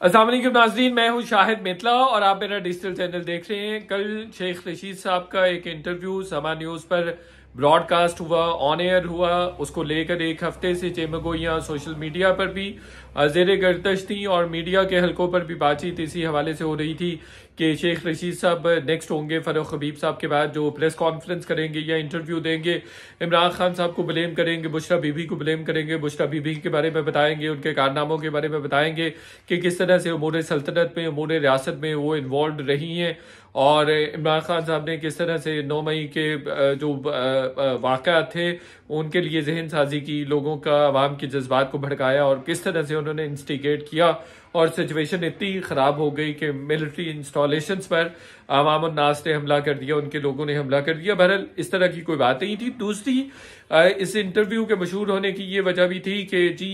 असल नाजरीन, मैं हूँ शाहिद मितला और आप मेरा डिजिटल चैनल देख रहे हैं। कल शेख रशीद साहब का एक इंटरव्यू समा न्यूज़ पर ब्रॉडकास्ट हुआ, ऑन एयर हुआ, उसको लेकर एक हफ़्ते से चेमगोइयाँ सोशल मीडिया पर भी। जेर गर्दश थी और मीडिया के हलकों पर भी बातचीत इसी हवाले से हो रही थी कि शेख रशीद साहब नेक्स्ट होंगे फरूख हबीब साहब के बाद, जो प्रेस कॉन्फ्रेंस करेंगे या इंटरव्यू देंगे। इमरान खान साहब को ब्लेम करेंगे, बुशरा बीबी को ब्लेम करेंगे। बुशरा बीबी के बारे में बताएँगे, उनके कारनामों के बारे में बताएँगे कि किस तरह से उमूर सल्तनत में, उमूर रियासत में वो इन्वॉल्व रही हैं और इमरान खान साहब ने किस तरह से नौ मई के जो वाक़ थे, उनके लिए जहन साजी की, लोगों का, आवाम के जज्बात को भड़काया और किस तरह से उन्होंने इंस्टिगेट किया और सिचुएशन इतनी ख़राब हो गई कि मिलिट्री इंस्टॉलेशन पर आवाम नास ने हमला कर दिया, उनके लोगों ने हमला कर दिया। बहरहाल, इस तरह की कोई बात नहीं थी। दूसरी इस इंटरव्यू के मशहूर होने की ये वजह भी थी कि जी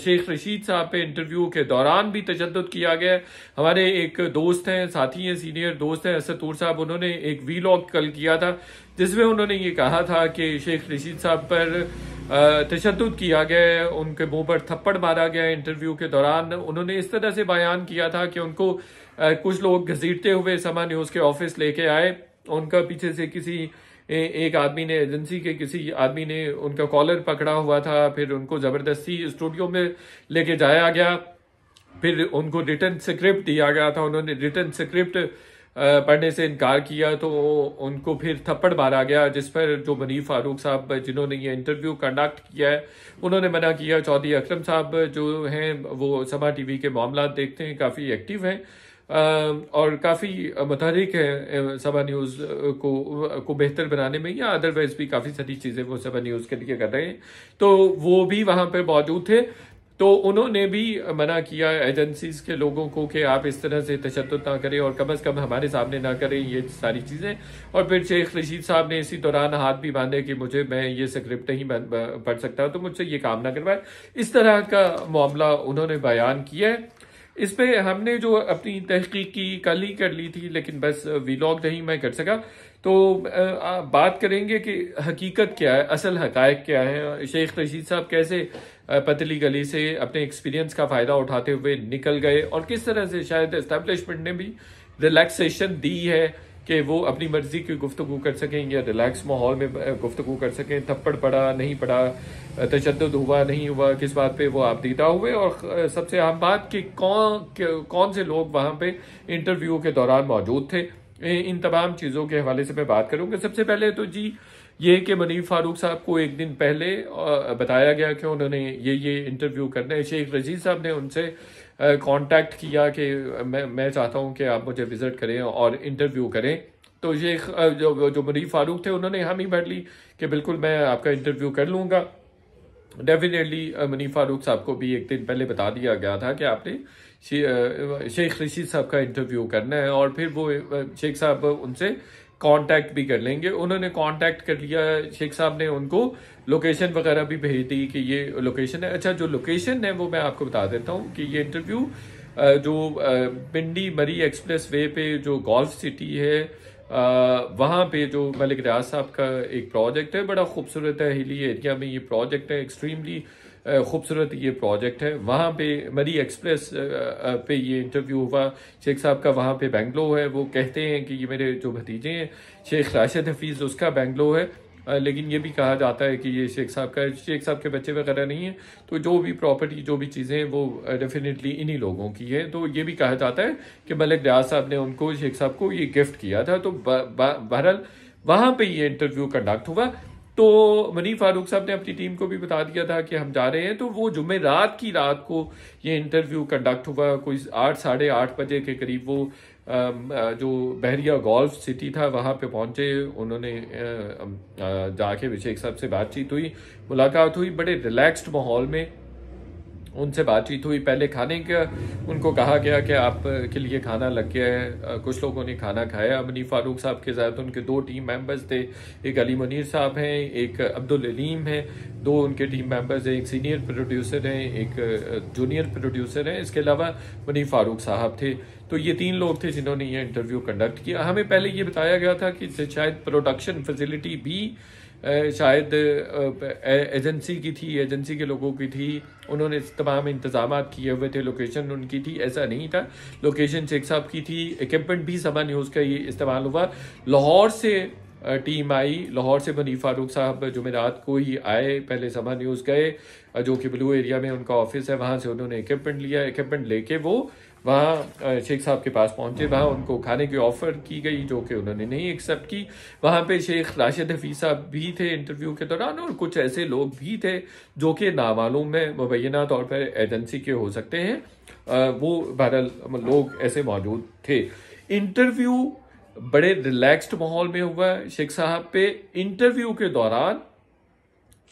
शेख रशीद साहब पे इंटरव्यू के दौरान भी तजद किया गया। हमारे एक दोस्त हैं, साथी हैं सीनियर दोस्त हैं असदूर साहब, उन्होंने एक वीलॉग कल किया था, जिसमें उन्होंने ये कहा था कि शेख रशीद साहब पर तशद किया गया उनके मुँह पर थप्पड़ मारा गया इंटरव्यू के दौरान। उन्होंने इस तरह से बयान किया था कि उनको कुछ लोग घसीटते हुए समा न्यूज़ के ऑफ़िस लेके आए। उनका पीछे से किसी एक आदमी ने एजेंसी के किसी आदमी ने उनका कॉलर पकड़ा हुआ था, फिर उनको ज़बरदस्ती स्टूडियो में लेके जाया गया। फिर उनको रिटर्न स्क्रिप्ट दिया गया था, उन्होंने रिटर्न स्क्रिप्ट पढ़ने से इनकार किया तो उनको फिर थप्पड़ मारा गया, जिस पर जो मनीफ फारूक साहब, जिन्होंने ये इंटरव्यू कंडक्ट किया है, उन्होंने मना किया। चौधरी अकरम साहब जो हैं, वो समा टीवी के मामला देखते हैं, काफ़ी एक्टिव हैं और काफ़ी मुतहरिक है सभा न्यूज़ को को बेहतर बनाने में, या अदरवाइज़ भी काफ़ी सारी चीज़ें वो सभा न्यूज़ के लिए कर रहे हैं। तो वो भी वहाँ पर मौजूद थे। तो उन्होंने भी मना किया एजेंसीज के लोगों को कि आप इस तरह से तशद ना करें और कम अज़ कम हमारे सामने ना करें ये सारी चीज़ें। और फिर शेख रशीद साहब ने इसी दौरान हाथ भी बांधे कि मुझे, मैं ये स्क्रिप्ट नहीं पढ़ सकता तो मुझसे ये काम ना करवाए। इस तरह का मामला उन्होंने बयान किया है। इस पर हमने जो अपनी तहकीक की, कल ही कर ली थी, लेकिन बस वीलॉग नहीं मैं कर सका। तो बात करेंगे कि हकीकत क्या है, असल हकायक क्या है, शेख रशीद साहब कैसे पतली गली से अपने एक्सपीरियंस का फ़ायदा उठाते हुए निकल गए, और किस तरह से शायद इस्टेब्लिशमेंट ने भी रिलैक्सेशन दी है। कि वो अपनी मर्ज़ी की गुफ्तु कर सकें या रिलैक्स माहौल में गुफ्तु कर सकें। थप्पड़ पड़ा, नहीं पड़ा तशद हुआ, नहीं हुआ, किस बात पे वो आप दीदा हुए? और सबसे अहम बात कि कौन कौन से लोग वहाँ पे इंटरव्यू के दौरान मौजूद थे? इन तमाम चीज़ों के हवाले से मैं बात करूँगा। सबसे पहले तो जी, ये कि मनीफ फारूक साहब को एक दिन पहले बताया गया कि उन्होंने ये ये इंटरव्यू करना है। शेख रजीज साहब ने उनसे कांटेक्ट किया कि मैं मैं चाहता हूँ कि आप मुझे विज़िट करें और इंटरव्यू करें। तो शेख जो जो मनीफ फारूक थे, उन्होंने हामी भर ली कि बिल्कुल मैं आपका इंटरव्यू कर लूँगा। डेफिनेटली मनीफ फारूक साहब को भी एक दिन पहले बता दिया गया था कि आपने शेख रशीद साहब का इंटरव्यू करना है और फिर वो शेख साहब उनसे कांटेक्ट भी कर लेंगे। उन्होंने कांटेक्ट कर लिया, शेख साहब ने उनको लोकेशन वगैरह भी भेज दी कि ये लोकेशन है। अच्छा जो लोकेशन है, वो मैं आपको बता देता हूँ कि ये इंटरव्यू जो पिंडी मरी एक्सप्रेस वे पे जो गोल्फ सिटी है वहाँ पे जो मलिक रियाज साहब का एक प्रोजेक्ट है। बड़ा खूबसूरत है हिली एरिया में ये प्रोजेक्ट है एक्सट्रीमली खूबसूरत ये प्रोजेक्ट है। वहाँ पे मरी एक्सप्रेस पे ये इंटरव्यू हुआ। शेख साहब का वहाँ पे बेंगलो है। वो कहते हैं कि ये मेरे जो भतीजे हैं, शेख राशिद हफीज़, उसका बेंगलो है। लेकिन ये भी कहा जाता है कि ये शेख साहब का, शेख साहब के बच्चे वगैरह नहीं है। तो जो भी प्रॉपर्टी जो भी चीज़ें हैं, वो डेफिनेटली इन्हीं लोगों की है। तो ये भी कहा जाता है कि मलिक रियाज साहब ने उनको, शेख साहब को ये गिफ्ट किया था। तो बहरहाल, वहाँ पे ये इंटरव्यू कंडक्ट हुआ। तो मनी फारूक साहब ने अपनी टीम को भी बता दिया था कि हम जा रहे हैं तो वो जुमे रात की रात को ये इंटरव्यू कंडक्ट हुआ, कोई आठ, साढ़े आठ बजे के करीब वो जो बहरिया गोल्फ सिटी था, वहाँ पे पहुँचे, उन्होंने जाके अभिषेक साहब से बातचीत हुई, मुलाकात हुई, बड़े रिलैक्स्ड माहौल में उनसे बातचीत हुई पहले खाने का, उनको कहा गया कि आप के लिए खाना लग गया है। कुछ लोगों ने खाना खाया। अमनी फारूक साहब के साथ उनके दो टीम मेंबर्स थे। एक अली मुनीर साहब हैं, एक अब्दुल अलीम है। दो उनके टीम मेंबर्स हैं, एक सीनियर प्रोड्यूसर हैं, एक जूनियर प्रोड्यूसर हैं। इसके अलावा मनी फारूक साहब थे। तो ये तीन लोग थे जिन्होंने ये इंटरव्यू कंडक्ट किया। हमें पहले ये बताया गया था कि शायद प्रोडक्शन फैसिलिटी भी शायद एजेंसी की थी, एजेंसी के लोगों की थी, उन्होंने तमाम इंतज़ाम किए हुए थे, लोकेशन उनकी थी, ऐसा नहीं था। लोकेशन शेख साहब की थी, इक्विपमेंट भी सामान्य न्यूज़ का ये इस्तेमाल हुआ। लाहौर से टीम आई, लाहौर से बनी फारूक साहब जुमेरात को ही आए, पहले समा न्यूज़ गए जो कि ब्लू एरिया में उनका ऑफ़िस है, वहाँ से उन्होंने इक्विपमेंट लिया इक्विपमेंट लेके वो वहाँ शेख साहब के पास पहुँचे, वहाँ उनको खाने की ऑफ़र की गई, जो कि उन्होंने नहीं एक्सेप्ट की। वहाँ पे शेख राशिद हफीज साहब भी थे इंटरव्यू के दौरान, और कुछ ऐसे लोग भी थे, जो कि नामालूम में मुबैना तौर पर एजेंसी के हो सकते हैं। वो बहरल लोग ऐसे मौजूद थे। इंटरव्यू बड़े रिलैक्स्ड माहौल में हुआ है। शेख साहब पे इंटरव्यू के दौरान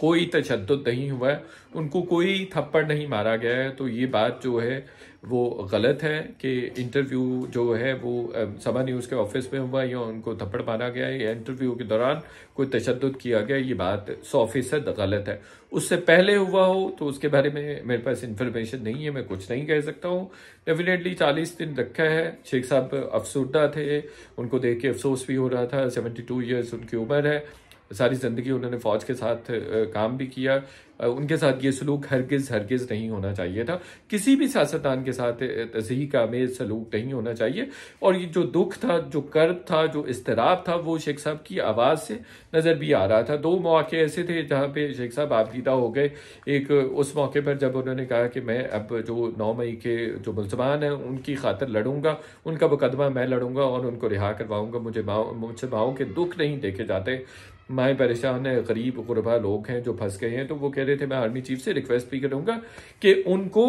कोई तशद नहीं हुआ है उनको कोई थप्पड़ नहीं मारा गया है। तो ये बात जो है, वो गलत है कि इंटरव्यू जो है, वो समा न्यूज़ के ऑफ़िस में हुआ या उनको थप्पड़ मारा गया है या इंटरव्यू के दौरान कोई तशद किया गया, ये बात सौ फ़ीसद गलत है। उससे पहले हुआ हो तो उसके बारे में मेरे पास इंफॉर्मेशन नहीं है, मैं कुछ नहीं कह सकता हूँ। डेफिनेटली चालीस दिन रखा है। शेख साहब अफसरदा थे, उनको देख के अफसोस भी हो रहा था। सेवेंटी टू ईयर्स उनकी उम्र है। सारी ज़िंदगी उन्होंने फ़ौज के साथ काम भी किया। उनके साथ ये सलूक हरगिज़ हरगिज़ नहीं होना चाहिए था। किसी भी सियासतदान के साथ तजी का मेज सलूक नहीं होना चाहिए। और ये जो दुख था, जो कर्ब था, जो इसतराब था, वो शेख साहब की आवाज़ से नज़र भी आ रहा था। दो मौके ऐसे थे जहाँ पे शेख साहब आबदीदा हो गए। एक, उस मौके पर जब उन्होंने कहा कि मैं अब जो नौ मई के जो मुलजमान हैं, उनकी खातर लड़ूँगा, उनका मुकदमा मैं लड़ूँगा और उनको रिहा करवाऊँगा, मुझे माओ, मुझसे माओ के दुख नहीं देखे जाते। माए परेशान है, गरीब गुरबा लोग हैं जो फंस गए हैं तो वो कह रहे थे, मैं आर्मी चीफ से रिक्वेस्ट भी करूँगा कि उनको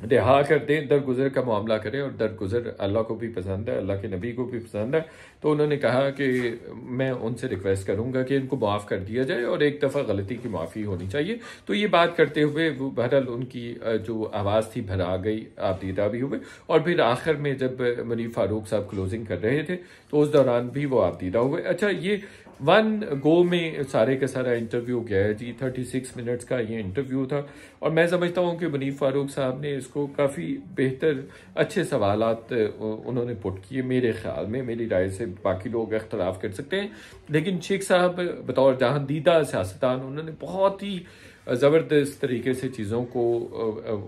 रिहा कर दें, दरगुजर का मामला करें और दरगुजर अल्लाह को भी पसंद है, अल्लाह के नबी को भी पसंद है। तो उन्होंने कहा कि मैं उनसे रिक्वेस्ट करूँगा कि इनको माफ़ कर दिया जाए और एक दफ़ा गलती की माफ़ी होनी चाहिए। तो ये बात करते हुए वो बहरहाल उनकी जो आवाज़ थी, भरा गई, आप दीदा भी हुए। और फिर आखिर में जब मनीफ फारूक साहब क्लोजिंग कर रहे थे तो उस दौरान भी वो आप दीदा हुए। अच्छा ये वन गो में सारे का सारा इंटरव्यू गया है जी थर्टी सिक्स मिनट्स का ये इंटरव्यू था। और मैं समझता हूँ कि मनीफ फारूक साहब ने इसको काफ़ी बेहतर, अच्छे सवाल उन्होंने पुट किए मेरे ख्याल में, मेरी राय से बाकी लोग अख्तलाफ कर सकते हैं। लेकिन शेख साहब, बतौर जहाँ दीदा सियासतदान, उन्होंने बहुत ही ज़बरदस्त तरीके से चीज़ों को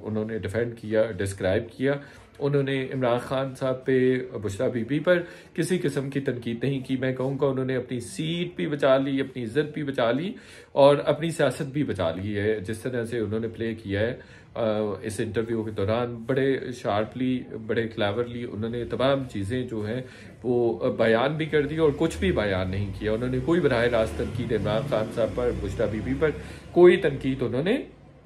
उन्होंने डिफेंड किया डिस्क्राइब किया। उन्होंने इमरान खान साहब पे बुशरा बीबी पर किसी किस्म की तनकीद नहीं की। मैं कहूँगा उन्होंने अपनी सीट भी बचा ली, अपनी इज़्ज़त भी बचा ली और अपनी सियासत भी बचा ली है। जिस तरह से उन्होंने प्ले किया है इस इंटरव्यू के दौरान बड़े शार्पली बड़े क्लेवरली उन्होंने तमाम चीज़ें जो हैं वो बयान भी कर दी और कुछ भी बयान नहीं किया। उन्होंने कोई बरह रास्त तनकीद इमरान खान साहब पर, बुशरा बीबी पर कोई तनकीद उन्होंने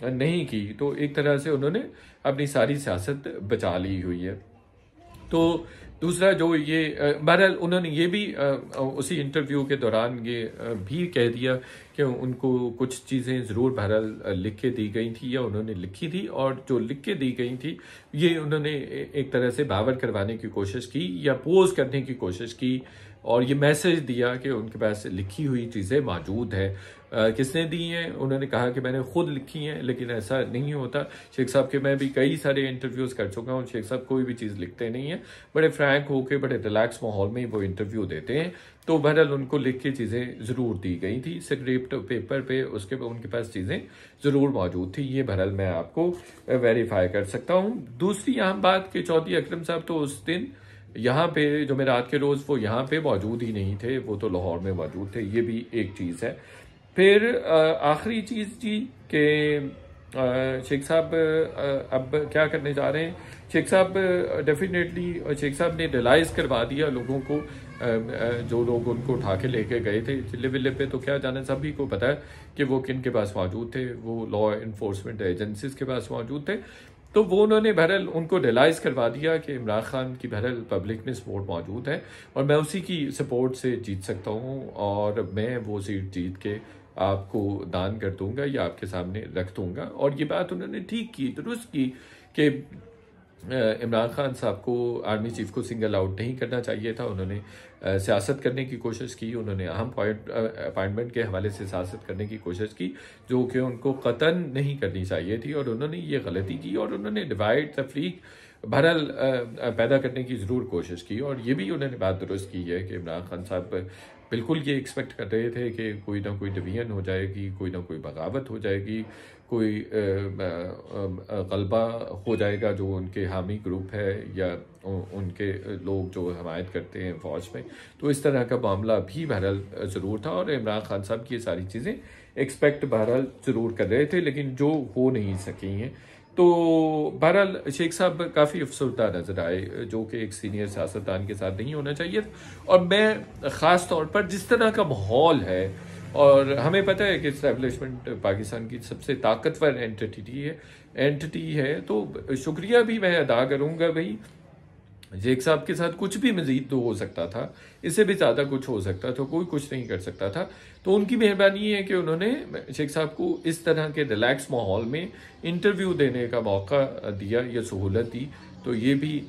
नहीं की। तो एक तरह से उन्होंने अपनी सारी सियासत बचा ली हुई है। तो दूसरा जो ये बहरहाल उन्होंने ये भी उसी इंटरव्यू के दौरान ये भी कह दिया कि उनको कुछ चीज़ें ज़रूर बहरहाल लिख के दी गई थी या उन्होंने लिखी थी और जो लिख के दी गई थी, ये उन्होंने एक तरह से बावर करवाने की कोशिश की या पोज करने की कोशिश की और ये मैसेज दिया कि उनके पास लिखी हुई चीज़ें मौजूद है। किसने दी हैं? उन्होंने कहा कि मैंने खुद लिखी हैं, लेकिन ऐसा नहीं होता। शेख साहब के मैं भी कई सारे इंटरव्यूज़ कर चुका हूँ, शेख साहब कोई भी चीज़ लिखते नहीं है। बड़े फ्रैंक होकर बड़े रिलैक्स माहौल में वो इंटरव्यू देते हैं। तो बहरहाल उनको लिख के चीज़ें ज़रूर दी गई थी। स्क्रिप्ट पेपर पे उसके, उनके पास चीज़ें ज़रूर मौजूद थी। ये बहरहाल मैं आपको वेरीफाई कर सकता हूँ। दूसरी अहम बात कि चौधरी अक्रम साहब तो उस दिन यहाँ पे जो मेरे रात के रोज़ वो यहाँ पे मौजूद ही नहीं थे, वो तो लाहौर में मौजूद थे, ये भी एक चीज़ है। फिर आखिरी चीज़ जी के शेख साहब अब क्या करने जा रहे हैं? शेख साहब डेफिनेटली शेख साहब ने रियलाइज़ करवा दिया लोगों को जो लोग उनको उठा के लेके गए थे। चिल्ले विल्ले पे तो क्या जाने, सभी को पता है कि वो किन के पास मौजूद थे, वो लॉ इन्फोर्समेंट एजेंसीज के पास मौजूद थे। तो वो उन्होंने बहरल उनको रियलाइज़ करवा दिया कि इमरान खान की बहरल पब्लिक में सपोर्ट मौजूद है और मैं उसी की सपोर्ट से जीत सकता हूँ और मैं वो सीट जीत के आपको दान कर दूँगा या आपके सामने रख दूँगा। और ये बात उन्होंने ठीक की, दुरुस्त की कि इमरान खान साहब को, आर्मी चीफ को सिंगल आउट नहीं करना चाहिए था। उन्होंने सियासत करने की कोशिश की। उन्होंने अहम पॉइंट अपॉइंटमेंट के हवाले से सियासत करने की कोशिश की, जो कि उनको कतन नहीं करनी चाहिए थी। और उन्होंने ये गलती की और उन्होंने डिवाइड तफरीक बहरहाल पैदा करने की ज़रूर कोशिश की। और ये भी उन्होंने बात दुरुस्त की है कि इमरान खान साहब बिल्कुल ये एक्सपेक्ट कर रहे थे कि कोई ना कोई डिवीज़न हो जाएगी, कोई ना कोई बगावत हो जाएगी, कोई गलबा हो जाएगा जो उनके हामी ग्रुप है या उनके लोग जो हमायत करते हैं फौज में। तो इस तरह का मामला भी बहरहाल ज़रूर था और इमरान खान साहब की ये सारी चीज़ें एक्सपेक्ट बहरहाल ज़रूर कर रहे थे, लेकिन जो हो नहीं सकी हैं। तो बहरहाल, शेख साहब काफ़ी अफसरदा नज़र आए, जो कि एक सीनियर सियासतदान के साथ नहीं होना चाहिए और मैं ख़ास तौर पर जिस तरह का माहौल है, और हमें पता है कि इस्टेबलिशमेंट पाकिस्तान की सबसे ताकतवर एंटिटी है एंटिटी है तो शुक्रिया भी मैं अदा करूँगा भाई। शेख साहब के साथ कुछ भी मजीद तो हो सकता था। इससे भी ज़्यादा कुछ हो सकता था, कोई कुछ नहीं कर सकता था। तो उनकी मेहरबानी है कि उन्होंने शेख साहब को इस तरह के रिलैक्स माहौल में इंटरव्यू देने का मौका दिया, या सहूलत दी। तो ये भी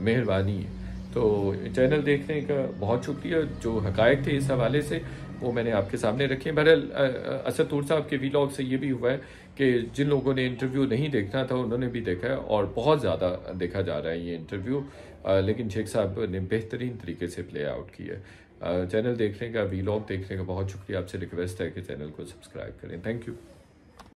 मेहरबानी है। तो चैनल देखने का बहुत शुक्रिया। जो हकायक थे इस हवाले से, वो मैंने आपके सामने रखे बहरहाल असद तूर साहब के वीलॉग से ये भी हुआ है कि जिन लोगों ने इंटरव्यू नहीं देखना था, उन्होंने भी देखा है और बहुत ज़्यादा देखा जा रहा है ये इंटरव्यू लेकिन शेख साहब ने बेहतरीन तरीके से प्ले आउट किया चैनल देखने का वीलॉग देखने का बहुत शुक्रिया। आपसे रिक्वेस्ट है कि चैनल को सब्सक्राइब करें। Thank you